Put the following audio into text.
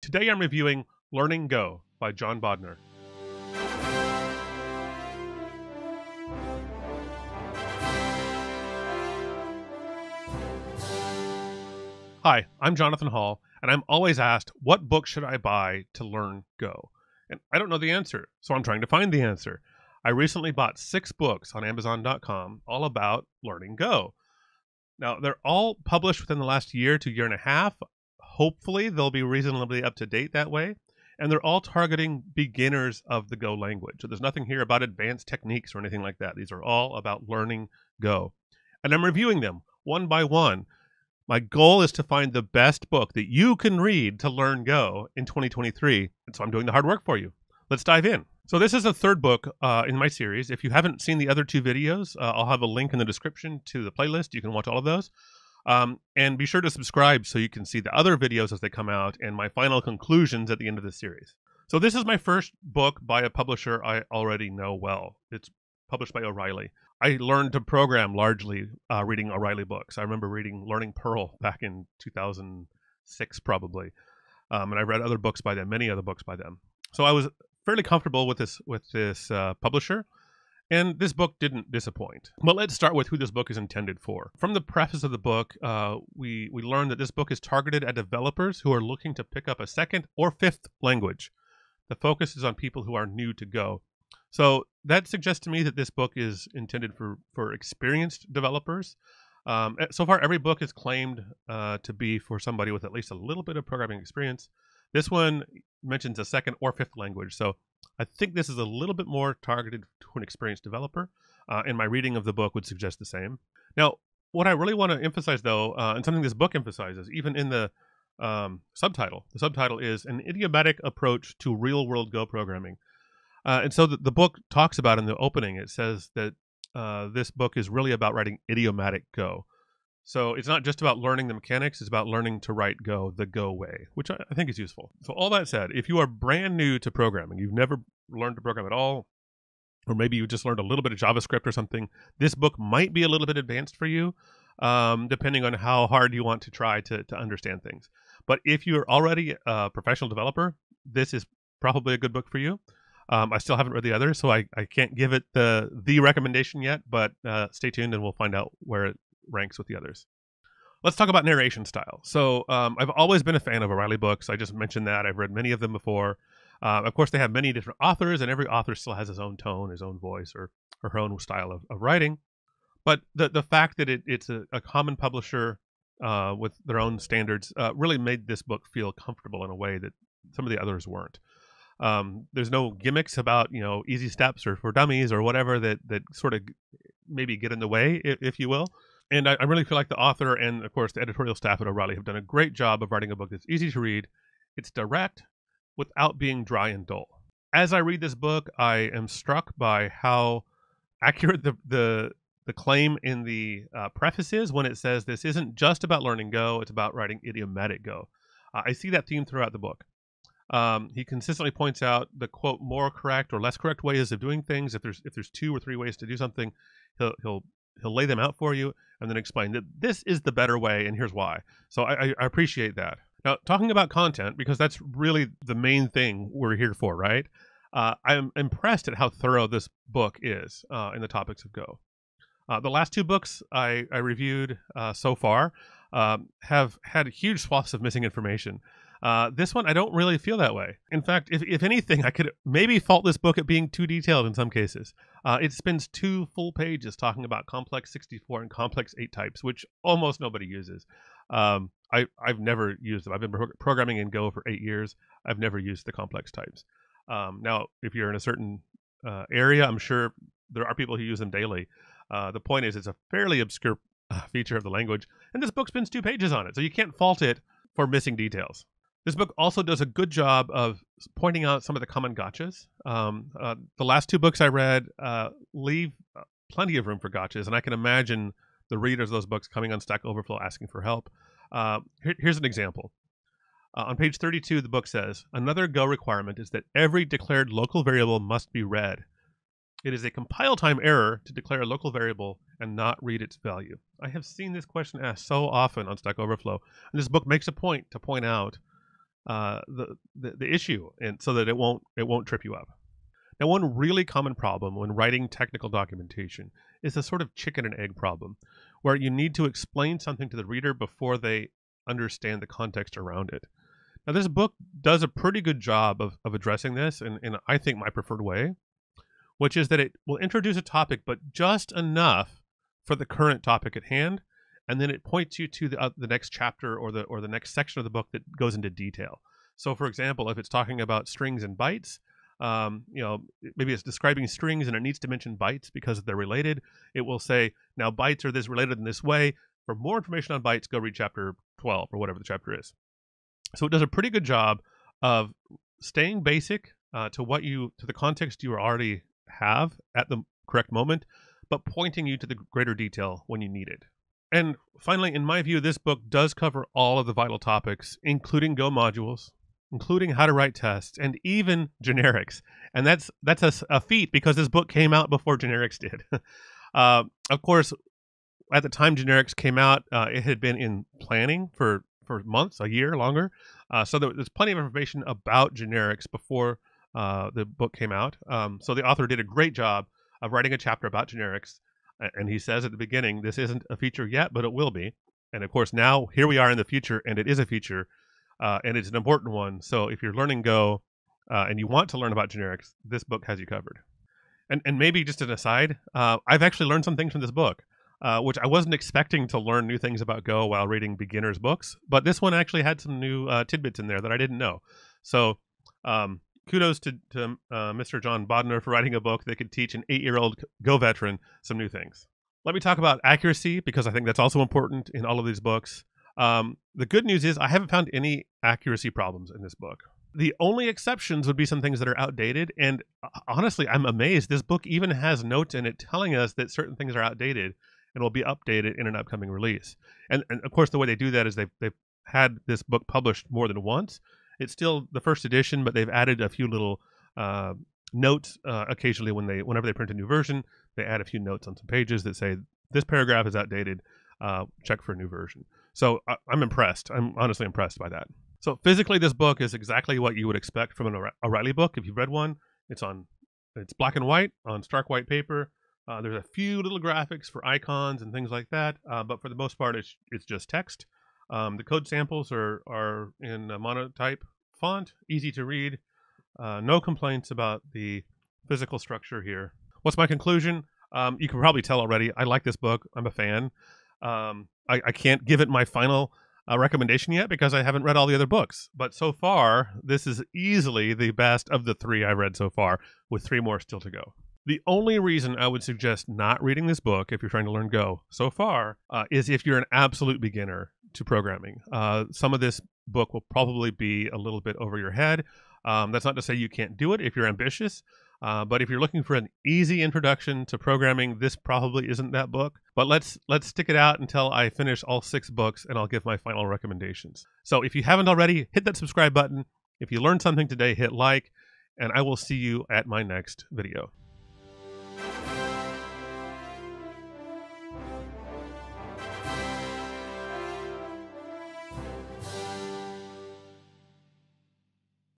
Today I'm reviewing Learning Go by Jon Bodner. Hi, I'm Jonathan Hall, and I'm always asked, what book should I buy to learn Go? And I don't know the answer, so I'm trying to find the answer. I recently bought six books on Amazon.com all about learning Go. Now, they're all published within the last year to year and a half. Hopefully, they'll be reasonably up to date that way. And they're all targeting beginners of the Go language. So there's nothing here about advanced techniques or anything like that. These are all about learning Go. And I'm reviewing them one by one. My goal is to find the best book that you can read to learn Go in 2023. And so I'm doing the hard work for you. Let's dive in. So this is the third book uh, in my series. If you haven't seen the other two videos, uh, I'll have a link in the description to the playlist. You can watch all of those. Um, and be sure to subscribe so you can see the other videos as they come out and my final conclusions at the end of the series. So this is my first book by a publisher I already know well. It's published by O'Reilly. I learned to program largely uh, reading O'Reilly books. I remember reading Learning Perl back in 2006 probably. Um, and I read other books by them, many other books by them. So I was fairly comfortable with this with this uh, publisher, and this book didn't disappoint. But let's start with who this book is intended for. From the preface of the book, uh, we we learn that this book is targeted at developers who are looking to pick up a second or fifth language. The focus is on people who are new to Go. So that suggests to me that this book is intended for for experienced developers. Um, eh, so far, every book is claimed uh, to be for somebody with at least a little bit of programming experience. This one mentions a second or fifth language. So I think this is a little bit more targeted to an experienced developer, uh, and my reading of the book would suggest the same. Now, what I really want to emphasize, though, uh, and something this book emphasizes, even in the um, subtitle, the subtitle is an idiomatic approach to real world Go programming. Uh, and so the, the, book talks about in the opening, it says that uh, this book is really about writing idiomatic Go. So it's not just about learning the mechanics, it's about learning to write Go the Go way, which I, think is useful. So, all that said, if you are brand new to programming, you've never learned to program at all, or maybe you just learned a little bit of JavaScript or something, this book might be a little bit advanced for you, um, depending on how hard you want to try to, to understand things. But if you're already a professional developer, this is probably a good book for you. Um, I still haven't read the other, so I, I can't give it the the recommendation yet. But uh, stay tuned, and we'll find out where ranks with the others. Let's talk about narration style. So um, I've always been a fan of O'Reilly books. I just mentioned that. I've read many of them before. Uh, of course, they have many different authors, and every author still has his own tone, his own voice, or, or her own style of, of writing. But the, the fact that it, it's a, a common publisher uh, with their own standards uh, really made this book feel comfortable in a way that some of the others weren't. Um, there's no gimmicks about you know easy steps or for dummies or whatever that that sort of maybe get in the way, if, if you will and I, I, really feel like the author and of course the editorial staff at O'Reilly have done a great job of writing a book that's easy to read, it's direct, without being dry and dull. As I read this book, I am struck by how accurate the the, the claim in the uh, preface is when it says this isn't just about learning Go; it's about writing idiomatic Go. Uh, I see that theme throughout the book. Um, he consistently points out the quote more correct or less correct ways of doing things. If there's if there's two or three ways to do something, he'll he'll he'll lay them out for you and then explain that this is the better way and here's why. So I, I appreciate that. Now, talking about content, because that's really the main thing we're here for, right? Uh, I'm impressed at how thorough this book is uh, in the topics of Go. Uh, the last two books I, I reviewed uh, so far um, have had huge swaths of missing information. Uh, this one, I don't really feel that way. In fact, if, if anything, I could maybe fault this book at being too detailed in some cases. Uh, it spends two full pages talking about complex 64 and complex 8 types, which almost nobody uses. Um, I, I've never used them. I've been pro- programming in Go for eight years. I've never used the complex types. Um, now, if you're in a certain uh, area, I'm sure there are people who use them daily. Uh, the point is, it's a fairly obscure uh, feature of the language, and this book spends two pages on it, so you can't fault it for missing details. This book also does a good job of pointing out some of the common gotchas. Um, uh, the last two books I read uh, leave uh, plenty of room for gotchas, and I can imagine the readers of those books coming on Stack Overflow asking for help. Uh, here, here's an example. Uh, on page 32, the book says Another Go requirement is that every declared local variable must be read. It is a compile time error to declare a local variable and not read its value. I have seen this question asked so often on Stack Overflow, and this book makes a point to point out uh, the, the the issue, and so that it won't it won't trip you up. Now, one really common problem when writing technical documentation is a sort of chicken and egg problem, where you need to explain something to the reader before they understand the context around it. Now, this book does a pretty good job of, of addressing this, and in, in I think my preferred way, which is that it will introduce a topic, but just enough for the current topic at hand, and then it points you to the uh, the next chapter or the or the next section of the book that goes into detail. So, for example, if it's talking about strings and bytes, um, you know, maybe it's describing strings and it needs to mention bytes because they're related. It will say, now bytes are this related in this way. For more information on bytes, go read chapter 12 or whatever the chapter is. So it does a pretty good job of staying basic uh, to what you to the context you already have at the correct moment, but pointing you to the greater detail when you need it. And finally, in my view, this book does cover all of the vital topics, including Go modules, including how to write tests, and even generics. And that's that's a, a feat because this book came out before generics did. uh, of course, at the time generics came out, uh, it had been in planning for for months, a year, longer. Uh, so there, there's plenty of information about generics before uh, the book came out. Um, so the author did a great job of writing a chapter about generics, and he says at the beginning, "This isn't a feature yet, but it will be." And of course, now here we are in the future, and it is a feature, uh, and it's an important one. So if you're learning Go uh, and you want to learn about generics, this book has you covered. And and maybe just an aside, uh, I've actually learned some things from this book uh, which I wasn't expecting to learn new things about Go while reading beginners books. But this one actually had some new uh, tidbits in there that I didn't know. So um, kudos to, to uh, Mr. Jon Bodner for writing a book that could teach an eight-year-old Go veteran some new things. Let me talk about accuracy because I think that's also important in all of these books. Um, the good news is I haven't found any accuracy problems in this book. The only exceptions would be some things that are outdated. And uh, honestly, I'm amazed. This book even has notes in it telling us that certain things are outdated and will be updated in an upcoming release. And, and of course, the way they do that is they've, they've had this book published more than once. It's still the first edition, but they've added a few little uh, notes uh, occasionally when they whenever they print a new version. They add a few notes on some pages that say this paragraph is outdated. Uh, check for a new version. So I, am I'm impressed. I'm honestly impressed by that. So physically, this book is exactly what you would expect from an O'Reilly book. If you've read one, it's on it's black and white on stark white paper. Uh, there's a few little graphics for icons and things like that, uh, but for the most part, it's it's just text. Um, the code samples are are in a monotype font, easy to read. Uh, no complaints about the physical structure here. What's my conclusion? Um, you can probably tell already. I like this book. I'm a fan. Um, I, I, can't give it my final uh, recommendation yet because I haven't read all the other books. But so far, this is easily the best of the three I've read so far, with three more still to go. The only reason I would suggest not reading this book if you're trying to learn Go so far uh, is if you're an absolute beginner to programming. Uh, some of this book will probably be a little bit over your head. Um, that's not to say you can't do it if you're ambitious. Uh, but if you're looking for an easy introduction to programming, this probably isn't that book. But let's let's stick it out until I finish all six books, and I'll give my final recommendations. So if you haven't already, hit that subscribe button. If you learned something today, hit like, and I will see you at my next video.